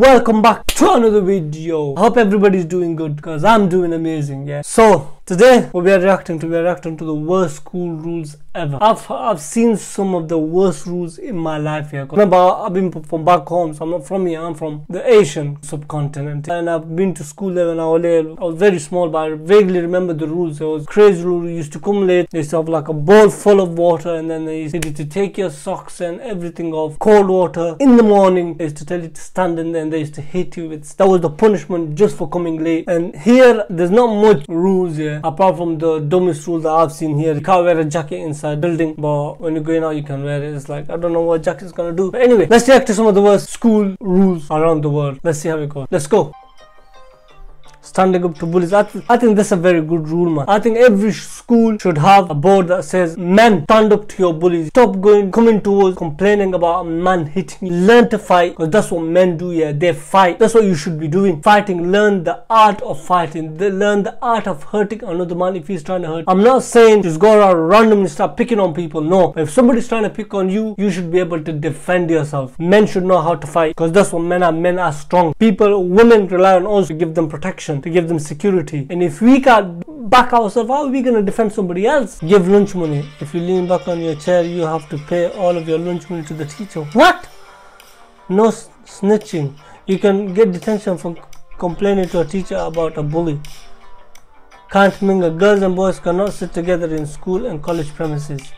welcome back to another video. I hope everybody's doing good because I'm doing amazing, yeah. So today we are reacting to are reacting to the worst school rules ever. I've I've seen some of the worst rules in my life here. Remember, I've been from back home, so I'm not from here. I'm from the Asian subcontinent, and I've been to school there when I was little. I was very small, but I vaguely remember the rules. There was crazy rule. You used to come late. They used to have like a bowl full of water, and then they used to take your socks and everything off. Cold water in the morning. They used to tell you to stand in there, and they used to hit you. With that was the punishment just for coming late. And here, there's not much rules here apart from the dumbest rule that I've seen here. You can't wear a jacket inside inside building but when you're going out you can wear it. It's like I don't know what jacket is gonna do. But anyway let's react to some of the worst school rules around the world. Let's see how it goes. Let's go standing up to bullies. I, th I think that's a very good rule, man. I think every school should have a board that says, men, stand up to your bullies. Stop going, coming towards, complaining about a man hitting you. Learn to fight, because that's what men do, yeah. They fight. That's what you should be doing. Fighting. Learn the art of fighting. They learn the art of hurting another man if he's trying to hurt. I'm not saying just go around randomly start picking on people. No. If somebody's trying to pick on you, you should be able to defend yourself. Men should know how to fight, because that's what men are. Men are strong. People, women rely on us to give them protection to give them security. And if we can't back ourselves, how are we going to defend somebody else? Give lunch money. If you lean back on your chair, you have to pay all of your lunch money to the teacher. What? No snitching. You can get detention for complaining to a teacher about a bully. Can't mingle. Girls and boys cannot sit together in school and college premises.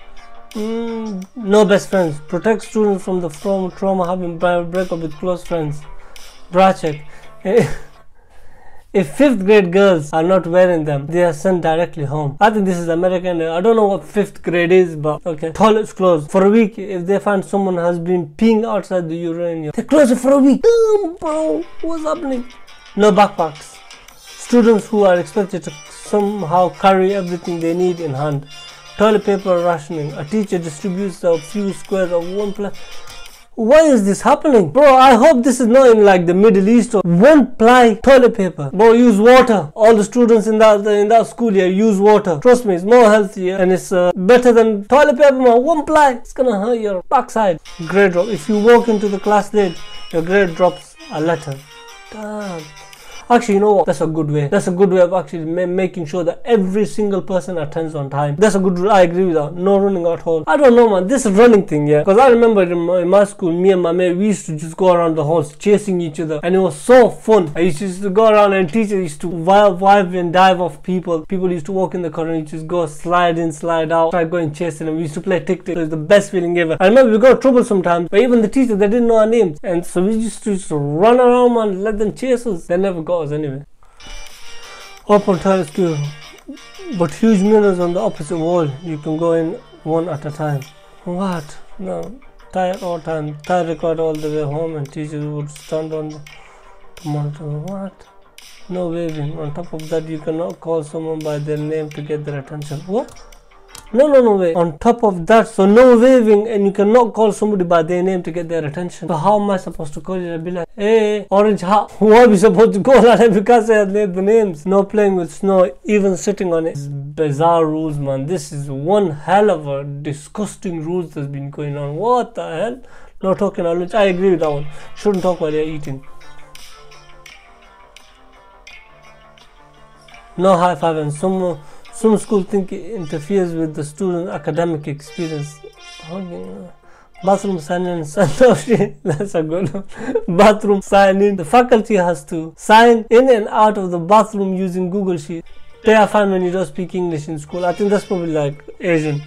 Mm, no best friends. Protect students from the trauma having breakup with close friends. Bra check. If fifth grade girls are not wearing them, they are sent directly home. I think this is American. I don't know what fifth grade is, but okay. Toilets closed for a week. If they find someone has been peeing outside the urinal, they close it for a week. Damn, bro, what's happening? No backpacks. Students who are expected to somehow carry everything they need in hand. Toilet paper rationing. A teacher distributes a few squares of one plastic why is this happening? Bro, I hope this is not in like the Middle East or one ply toilet paper. Bro, use water. All the students in that in that school here use water. Trust me, it's more healthier and it's uh, better than toilet paper, man. One ply. It's gonna hurt your backside. Grade drop. If you walk into the class late, your grade drops a letter. Damn. Actually, you know what? That's a good way. That's a good way of actually ma making sure that every single person attends on time. That's a good. rule. I agree with that. No running at all. I don't know, man. This running thing, yeah. Because I remember in my, in my, school, me and my mate, we used to just go around the halls chasing each other, and it was so fun. I used to go around and teachers used to wild, wild and dive off people. People used to walk in the corner and just go slide in, slide out, try going chasing them. We used to play tick tick. It was the best feeling ever. I remember we got trouble sometimes, but even the teachers they didn't know our names, and so we used to just run around and let them chase us. They never got anyway. Open tiles too, but huge mirrors on the opposite wall. You can go in one at a time. What? No. Tie all time. Tie record all the way home and teachers would stand on the monitor. What? No waving. On top of that, you cannot call someone by their name to get their attention. What? No, no, no way. On top of that, so no waving and you cannot call somebody by their name to get their attention. So how am I supposed to call you? I'd be like, hey, orange hat. Who are we supposed to call at because I had the names? No playing with snow, even sitting on it. It's bizarre rules, man. This is one hell of a disgusting rules that's been going on. What the hell? No talking at lunch. I agree with that one. Shouldn't talk while you're eating. No high five and some some school think it interferes with the student academic experience. Bathroom sign in, that's a good one. Bathroom sign in. The faculty has to sign in and out of the bathroom using Google Sheet. They are fine when you don't speak English in school. I think that's probably like Asian.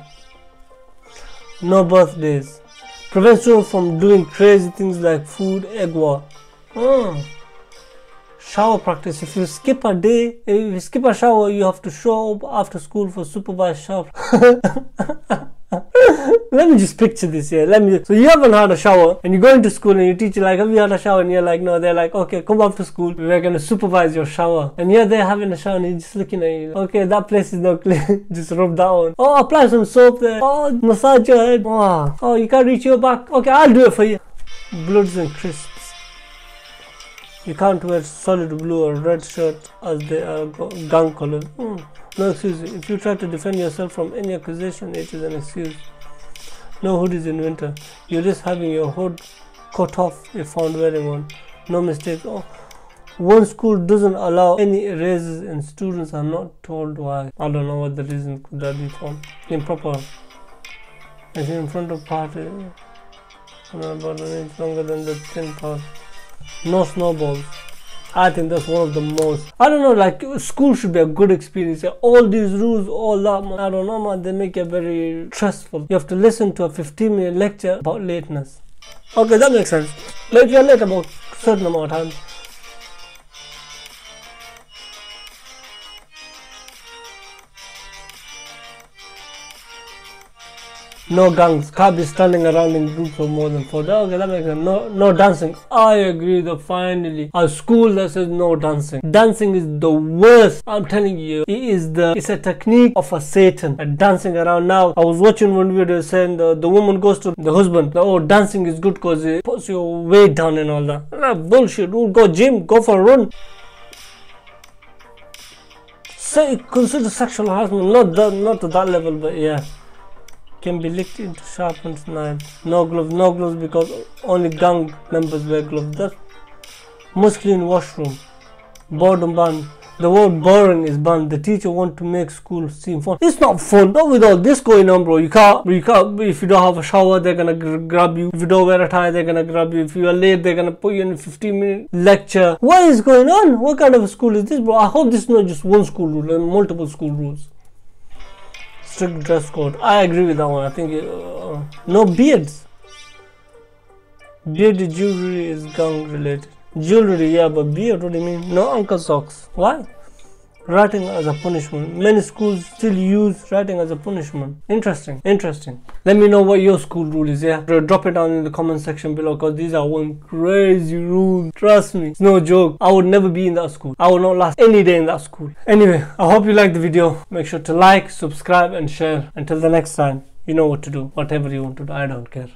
No birthdays. Prevents you from doing crazy things like food, egg war. Oh shower practice. If you skip a day, if you skip a shower, you have to show up after school for supervised shower. Let me just picture this here. Let me. So you haven't had a shower, and you go into school, and your teacher like, "Have you had a shower?" And you're like, "No." They're like, "Okay, come after school. We're gonna supervise your shower." And you're having a shower, and he's just looking at you. Okay, that place is not clean. just rub that on. Oh, apply some soap there. Oh, massage your head. Oh, oh, you can't reach your back. Okay, I'll do it for you. Bloods and crisps. You can't wear solid blue or red shirt as they are gang colors. Hmm. No excuse. If you try to defend yourself from any accusation, it is an excuse. No hoodies in winter. You risk having your hood cut off if found wearing one. no mistake. Oh, one school doesn't allow any erasers and students are not told why. I don't know what the reason could that be for. Improper. Is in front of party. I'm about an inch longer than the thin part. No snowballs. I think that's one of the most. I don't know, like school should be a good experience. All these rules, all that, man. I don't know, man. They make it very stressful. You have to listen to a 15 minute lecture about lateness. Okay, that makes sense. Like you're late about certain amount of time. No gangs, can't be standing around in groups of more than four. Okay, that makes sense. No, no dancing. I agree. That finally, a school that says no dancing. Dancing is the worst. I'm telling you, it is the. It's a technique of a Satan. And dancing around now. I was watching one video saying the the woman goes to the husband. Oh, dancing is good because it puts your weight down and all that. That bullshit. We'll go gym, go for a run. Say consider sexual harassment. Not that, not to that level, but yeah can be licked into sharpened knives. No gloves, no gloves because only gang members wear gloves. That's must clean washroom. Boredom ban. The word boring is banned. The teacher want to make school seem fun. It's not fun. Not with all this going on, bro. You can't. You can't. If you don't have a shower, they're gonna grab you. If you don't wear a tie, they're gonna grab you. If you are late, they're gonna put you in a 15 minute lecture. What is going on? What kind of a school is this, bro? I hope this is not just one school rule and multiple school rules strict dress code. I agree with that one. I think uh, no beards. Bearded jewelry is gang related. Jewelry, yeah, but beard, what do you mean? No uncle socks. Why? writing as a punishment. Many schools still use writing as a punishment. Interesting, interesting. Let me know what your school rule is, yeah? Drop it down in the comment section below because these are one crazy rules. Trust me, it's no joke. I would never be in that school. I would not last any day in that school. Anyway, I hope you liked the video. Make sure to like, subscribe and share. Until the next time, you know what to do. Whatever you want to do, I don't care.